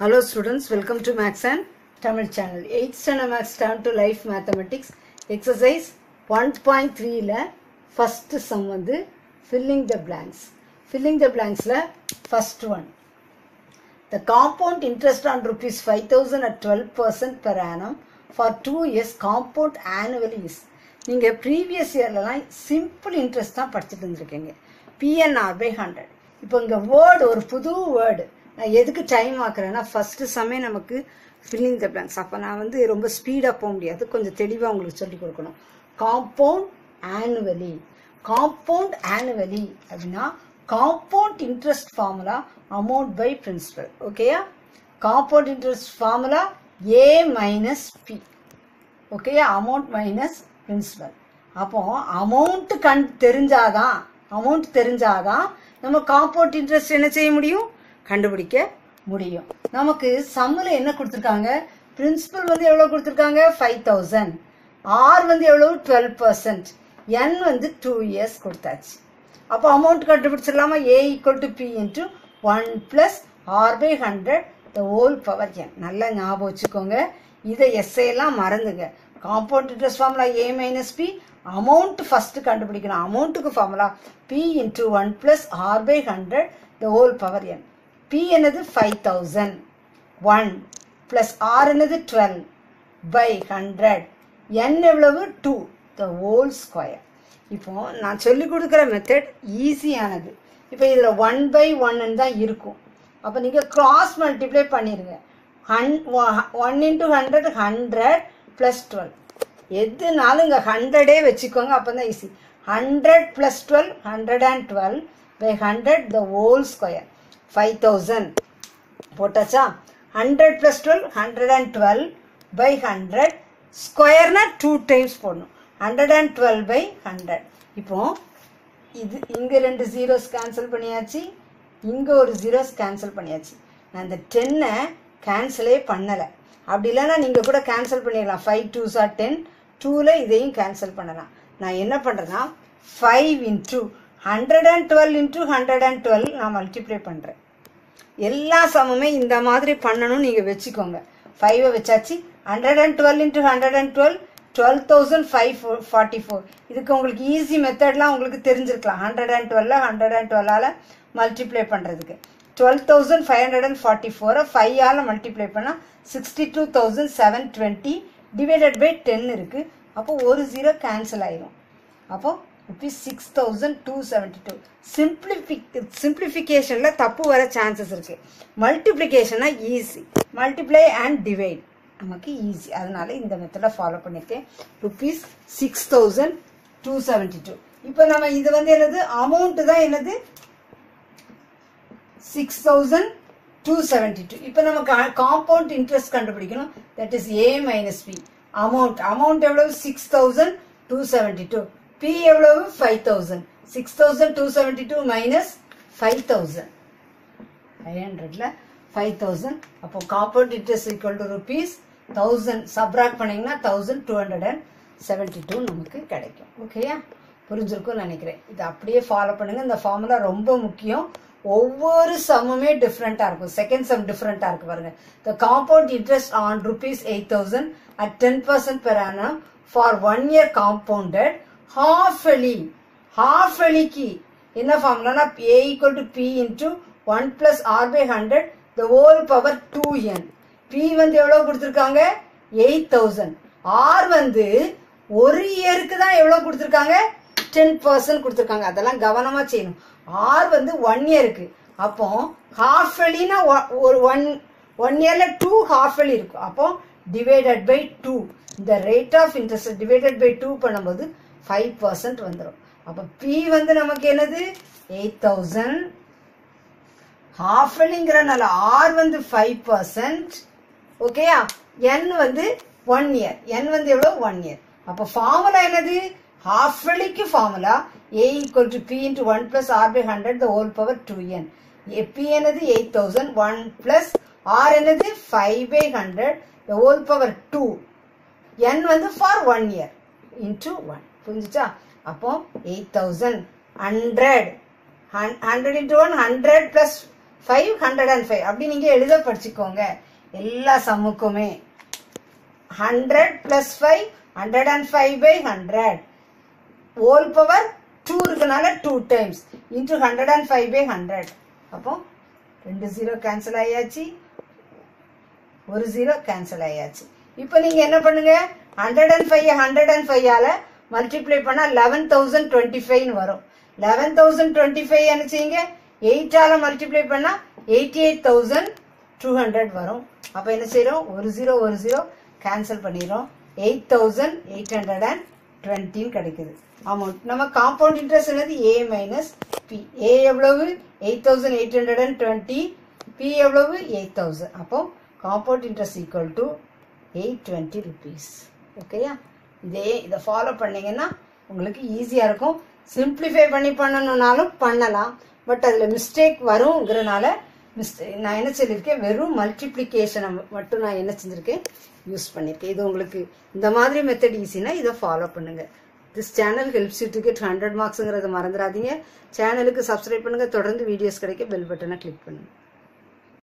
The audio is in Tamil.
Hello students, welcome to Max and Tamil channel. 8th standard Max turn to life mathematics exercise 1.3 ல first sum வந்து filling the blanks. filling the blanks ல first one. The compound interest on rupees 5000 at 12% per annum for 2 years compound annually is நீங்க ப்ரீவியஸ் இயர்லலாம் சிம்பிள் இன்ட்ரெஸ்ட் தான் படிச்சுட்டு இருந்திருக்கீங்க பிஎன்ஆர் பை ஹண்ட்ரட் இப்போ இங்க வேர்டு ஒரு புது வேர்டு நான் எதுக்கு டைம் ஆக்குறேன்னா ஃபஸ்ட்டு சமயம் நமக்கு ஃபில்லிங் த பிளாங்க்ஸ் அப்போ நான் வந்து ரொம்ப ஸ்பீடாக போக முடியாது. கொஞ்சம் தெளிவாக உங்களுக்கு சொல்லி கொடுக்கணும். காம்பவுண்ட் ஆனுவலி காம்பவுண்ட் ஆனுவலி அப்படின்னா compound interest formula amount by principal ஓகேயா compound interest formula A minus P ஓகேயா அமௌண்ட் மைனஸ் பிரின்சிபல் அப்போ அமௌண்ட்டு கண் தெரிஞ்சாதான் அமௌண்ட் தெரிஞ்சாதான் நம்ம காம்பவுண்ட் இன்ட்ரெஸ்ட் என்ன செய்ய முடியும்? கண்டுபிடிக்க முடியும். நமக்கு சம்மில் என்ன கொடுத்துருக்காங்க? பிரின்சிபல் வந்து எவ்வளோ கொடுத்துருக்காங்க? ஃபைவ் தௌசண்ட் ஆர் வந்து எவ்வளோ டுவெல் பர்சன்ட் என் வந்து டூ இயர்ஸ் கொடுத்தாச்சு. அப்போ amount கண்டுபிடிச்சிடலாமா? A equal to P into one plus R by hundred the whole power N நல்லா ஞாபகம் வச்சுக்கோங்க. இதை எஸ்ஐ எல்லாம் மறந்துங்க. Compound interest formula A minus P amount first கண்டுபிடிக்கணும். அமௌண்ட்டுக்கு formula P into one plus R by hundred the whole power N P என்னது five thousand one plus R என்னது டுவெல் பை ஹண்ட்ரட் என் எவ்வளவு? டூ த ஹோல் ஸ்கொயர் இப்போ நான் சொல்லிக் கொடுக்குற மெத்தட் ஈஸியானது இப்போ இதில் ஒன் பை ஒன்னு தான் இருக்கும். அப்போ நீங்கள் க்ராஸ் மல்டிப்ளை பண்ணிடுங்க ஹன் one into hundred hundred plus twelve எதுனாலும் இங்கே ஹண்ட்ரடே வச்சுக்கோங்க அப்போ தான் easy hundred plus twelve hundred and twelve by hundred the whole square five thousand போட்டாச்சா? Hundred plus twelve hundred and twelve by hundred ஸ்கொயர்னா two times போடணும். Hundred and twelve by hundred இப்போ இது இங்கே ரெண்டு ஜீரோஸ் கேன்சல் பண்ணியாச்சு. இங்கே ஒரு ஜீரோஸ் கேன்சல் பண்ணியாச்சு. நான் இந்த டென்னை கேன்சலே பண்ணலை. அப்படி இல்லைன்னா நீங்கள் கூட கேன்சல் பண்ணிடலாம். ஃபைவ் டூ சார் டென் டூவில் இதையும் கேன்சல் பண்ணலாம். நான் என்ன பண்ணுறேன்னா five into hundred and twelve into hundred and twelve நான் மல்டிப்ளை பண்ணுறேன் எல்லா சமமே இந்த மாதிரி பண்ணணும்னு நீங்கள் வச்சுக்கோங்க. ஃபைவை வச்சாச்சு. Hundred and twelve into hundred and twelve twelve thousand five four forty four இதுக்கு உங்களுக்கு ஈஸி மெத்தட்லாம் உங்களுக்கு தெரிஞ்சிருக்கலாம். ஹண்ட்ரட் அண்ட் டுவெல்ல ஹண்ட்ரட் அண்ட் டுவெல்லால் மல்டிப்ளை பண்ணுறதுக்கு twelve thousand five hundred and forty ஃபோரை ஃபைவால் மல்டிப்ளை பண்ணால் sixty two thousand seven twenty divided by ten இருக்குது அப்போ ஒரு ஜீரோ கேன்சல் ஆயிரும். அப்போது rupees six thousand two seventy two சிம்பிளிஃபிக் சிம்பிளிஃபிகேஷனில் தப்பு வர சான்சஸ் இருக்குது மல்டிப்ளிகேஷனாக ஈஸி மல்டிப்ளை அண்ட் டிவைட் நமக்கு ஈஸி அதனால இந்த மெத்தடை ஃபாலோ பண்ணியிருக்கேன் rupees six thousand two seventy two இப்போ நம்ம இது வந்து என்னது? அமௌண்ட்டு தான் என்னது? Six thousand two seventy two இப்போ நம்ம காம்பவுண்ட் இன்ட்ரெஸ்ட் கண்டுபிடிக்கணும். That is A minus P amount amount எவ்வளவு? Six thousand two seventy two P எவ்வளவு? Five thousand six thousand two seventy two minus five thousand five ஹண்ட்ரட்ல ஃபைவ் தௌசண்ட் அப்போ compound interest equal to rupees thousand subtract பண்ணிங்கன்னா thousand two hundred and seventy two நமக்கு கிடைக்கும். ஓகேயா புரிஞ்சிருக்கும்னு நினைக்கிறேன். இதை அப்படியே ஃபாலோ பண்ணுங்கள் இந்த ஃபார்முலா ரொம்ப முக்கியம். ஒவ்வொரு சம்முமே டிஃப்ரெண்ட்டாக இருக்கும். செகண்ட் சம் டிஃப்ரெண்ட்டாக இருக்கு பாருங்க. The compound interest on rupees eight thousand at ten percent per annum for one year compounded half ஹாஃபலிக்கு half என்ன ஃபார்முலானா A equal to P into one plus R by hundred the whole power two N P வந்து எவ்வளோ கொடுத்துருக்காங்க? எயிட் தௌசண்ட் ஆர் வந்து ஒரு இயருக்கு தான் எவ்வளோ கொடுத்துருக்காங்க? டென் பர்சன்ட் கொடுத்துருக்காங்க. அதெல்லாம் கவனமாக செய்யணும். ஆர் வந்து ஒன் இயருக்கு அப்போ ஹாஃப் எலினா ஒரு ஒன் ஒன் இயரில் டூ ஹாஃப் எலி இருக்கும். அப்போ டிவைடட் பை டூ இந்த rate of interest divided by two பண்ணும்போது ஃபைவ் பர்சன்ட் வந்துடும் அப்போ பி வந்து நமக்கு என்னது? எயிட் தௌசண்ட் ஹாஃபலிங்கிறனால ஆர் வந்து ஃபைவ் பர்சன்ட் ஓகேயா என் வந்து ஒன் இயர் என் வந்து எவ்வளோ ஒன் இயர் அப்போ ஃபார்முலா என்னது? ஹாஃபலிக்கு formula formula a equal to p into 1 plus r by 100 the whole power 2n p என்னது? Eight thousand one plus R என்னது? Five by hundred the whole power two N வந்து for one year into one புரிஞ்சுச்சா? அப்போ eight thousand hundred hundred into one hundred plus five hundred and five அப்படி நீங்கள் எழுத படிச்சுக்கோங்க. எல்லா சம்முக்குமே hundred plus five hundred and five by hundred whole power two இருக்கனால two times into hundred and five by hundred அப்போ ரெண்டு ஜீரோ கேன்சல் ஆயாச்சு. ஒரு ஜீரோ கேன்சல் ஆயாச்சு. இப்போ நீங்கள் என்ன பண்ணுங்க? Hundred and five hundred and ஃபைவால multiply பண்ணால் லெவன் தௌசண்ட் டுவெண்ட்டி ஃபைவ்னு வரும். லெவன் தௌசண்ட் டுவெண்ட்டி ஃபைவ் என்ன செய்யுங்க? எயிட்டால மல்டிப்ளை பண்ணால் eighty eight thousand two hundred வரும். அப்போ என்ன செய்கிறோம் ஒரு ஜீரோ ஒரு ஜீரோ கேன்சல் பண்ணிடுறோம் eight thousand eight hundred and டுவெண்ட்டின்னு கிடைக்குது. அமௌண்ட் நம்ம காம்பவுண்ட் இன்ட்ரெஸ்ட் என்னது? ஏ மைனஸ் பி ஏ எவ்வளவு? Eight thousand eight hundred and twenty P எவ்வளவு? எயிட் தௌசண்ட் அப்போ compound interest equal to eight twenty rupees ஓகேயா இதே இதை ஃபாலோ பண்ணீங்கன்னா உங்களுக்கு ஈஸியாக இருக்கும். சிம்பிளிஃபை பண்ணி பண்ணணுன்னாலும் பண்ணலாம். பட் அதில் மிஸ்டேக் வருங்கிறனால மிஸ்டே நான் என்ன சொல்லியிருக்கேன்? வெறும் மல்டிப்ளிகேஷனை மட்டும் நான் என்ன செஞ்சுருக்கேன்? யூஸ் பண்ணியிருக்கேன். இது உங்களுக்கு இந்த மாதிரி மெத்தட் ஈஸினா இதை ஃபாலோ பண்ணுங்கள் this channel helps you to get hundred மார்க்ஸுங்கிறத மறந்துடாதீங்க. சேனலுக்கு சப்ஸ்கிரைப் பண்ணுங்கள் தொடர்ந்து வீடியோஸ் கிடைக்க பெல் பட்டனை கிளிக் பண்ணுங்க.